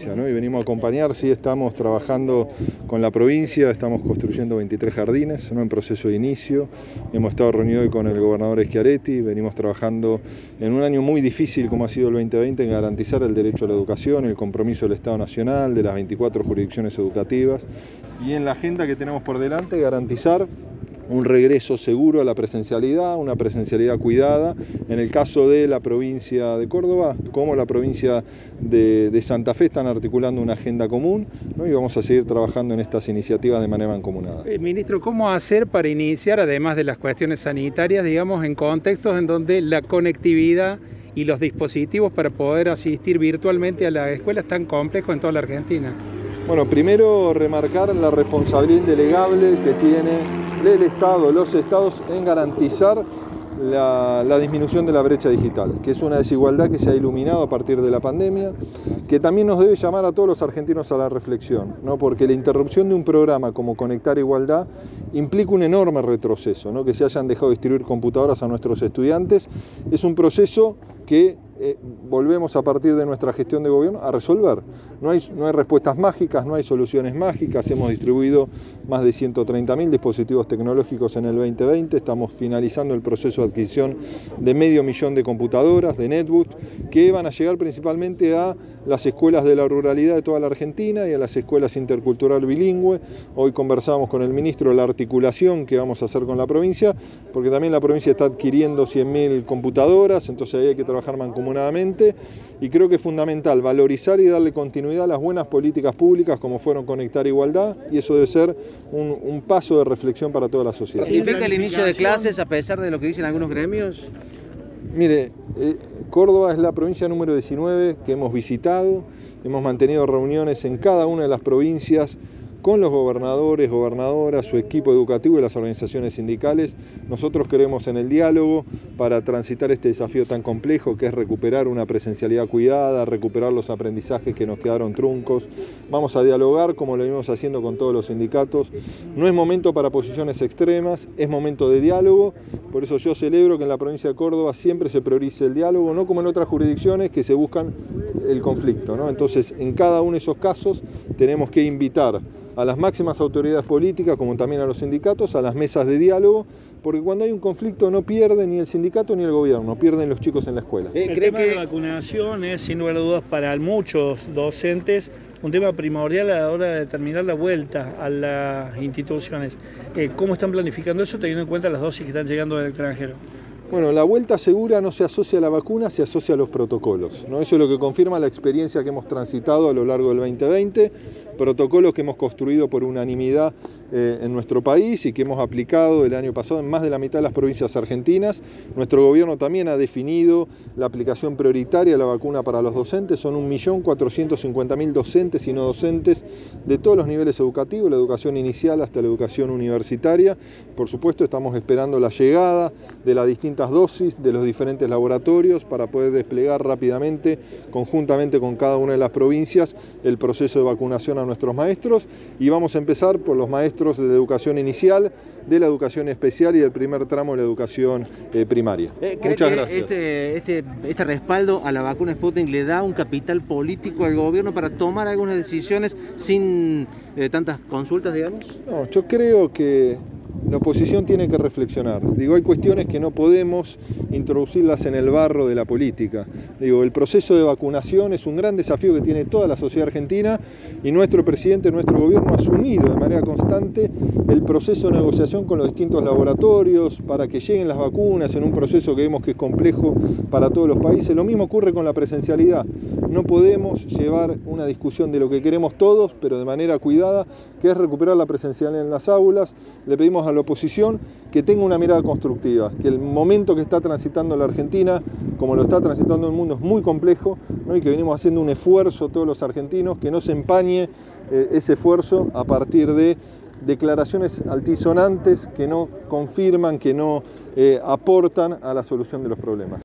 Y venimos a acompañar, sí estamos trabajando con la provincia, estamos construyendo 23 jardines, ¿no? en proceso de inicio. Hemos estado reunidos hoy con el gobernador Schiaretti, venimos trabajando en un año muy difícil como ha sido el 2020 en garantizar el derecho a la educación, el compromiso del Estado Nacional, de las 24 jurisdicciones educativas y en la agenda que tenemos por delante garantizar un regreso seguro a la presencialidad, una presencialidad cuidada, en el caso de la provincia de Córdoba, como la provincia de, Santa Fe están articulando una agenda común y vamos a seguir trabajando en estas iniciativas de manera mancomunada. Eh, ministro, ¿cómo hacer para iniciar, además de las cuestiones sanitarias, digamos, en contextos en donde la conectividad y los dispositivos para poder asistir virtualmente a las escuelas tan complejos en toda la Argentina? Bueno, primero remarcar la responsabilidad indelegable que tiene del Estado, los Estados, en garantizar la, disminución de la brecha digital, que es una desigualdad que se ha iluminado a partir de la pandemia, que también nos debe llamar a todos los argentinos a la reflexión, ¿no? porque la interrupción de un programa como Conectar Igualdad implica un enorme retroceso, ¿no? que se hayan dejado de distribuir computadoras a nuestros estudiantes, es un proceso que eh, volvemos a partir de nuestra gestión de gobierno a resolver. No hay, no hay respuestas mágicas, no hay soluciones mágicas. Hemos distribuido más de 130.000 dispositivos tecnológicos en el 2020. Estamos finalizando el proceso de adquisición de medio millón de computadoras, de netbooks, que van a llegar principalmente a las escuelas de la ruralidad de toda la Argentina y a las escuelas intercultural bilingüe. Hoy conversábamos con el ministro la articulación que vamos a hacer con la provincia, porque también la provincia está adquiriendo 100.000 computadoras, entonces ahí hay que trabajar mancomunadamente y creo que es fundamental valorizar y darle continuidad a las buenas políticas públicas como fueron Conectar Igualdad y eso debe ser un, paso de reflexión para toda la sociedad. ¿Significa el inicio de clases a pesar de lo que dicen algunos gremios? Mire, eh, Córdoba es la provincia número 19 que hemos visitado, hemos mantenido reuniones en cada una de las provincias con los gobernadores, gobernadoras, su equipo educativo y las organizaciones sindicales. Nosotros queremos en el diálogo para transitar este desafío tan complejo que es recuperar una presencialidad cuidada, recuperar los aprendizajes que nos quedaron truncos. Vamos a dialogar como lo venimos haciendo con todos los sindicatos. No es momento para posiciones extremas, es momento de diálogo. Por eso yo celebro que en la provincia de Córdoba siempre se priorice el diálogo, no como en otras jurisdicciones que se buscan el conflicto. Entonces, en cada uno de esos casos tenemos que invitar a las máximas autoridades políticas, como también a los sindicatos, a las mesas de diálogo, porque cuando hay un conflicto no pierde ni el sindicato ni el gobierno, pierden los chicos en la escuela. Eh, el tema de la vacunación es, sin lugar a dudas, para muchos docentes un tema primordial a la hora de determinar la vuelta a las instituciones. Eh, ¿Cómo están planificando eso teniendo en cuenta las dosis que están llegando del extranjero? Bueno, la vuelta segura no se asocia a la vacuna, se asocia a los protocolos. ¿no? Eso es lo que confirma la experiencia que hemos transitado a lo largo del 2020, protocolos que hemos construido por unanimidad eh, en nuestro país y que hemos aplicado el año pasado en más de la mitad de las provincias argentinas. Nuestro gobierno también ha definido la aplicación prioritaria de la vacuna para los docentes. Son 1.450.000 docentes y no docentes de todos los niveles educativos, la educación inicial hasta la educación universitaria. Por supuesto, estamos esperando la llegada de las distintas dosis de los diferentes laboratorios para poder desplegar rápidamente, conjuntamente con cada una de las provincias, el proceso de vacunación a nuestros maestros. Y vamos a empezar por los maestros de educación inicial, de la educación especial y del primer tramo de la educación eh, primaria. Eh, Muchas gracias. Este, este, este, respaldo a la vacuna Sputnik le da un capital político al gobierno para tomar algunas decisiones sin eh, tantas consultas, digamos? No, yo creo que la oposición tiene que reflexionar. Digo, hay cuestiones que no podemos introducirlas en el barro de la política. Digo, el proceso de vacunación es un gran desafío que tiene toda la sociedad argentina y nuestro presidente, nuestro gobierno ha asumido de manera constante el proceso de negociación con los distintos laboratorios para que lleguen las vacunas en un proceso que vemos que es complejo para todos los países. Lo mismo ocurre con la presencialidad. No podemos llevar una discusión de lo que queremos todos, pero de manera cuidada, que es recuperar la presencialidad en las aulas. Le pedimos a la oposición que tenga una mirada constructiva, que el momento que está transitando la Argentina, como lo está transitando el mundo, es muy complejo y que venimos haciendo un esfuerzo todos los argentinos, que no se empañe eh, ese esfuerzo a partir de declaraciones altisonantes que no confirman, que no eh, aportan a la solución de los problemas.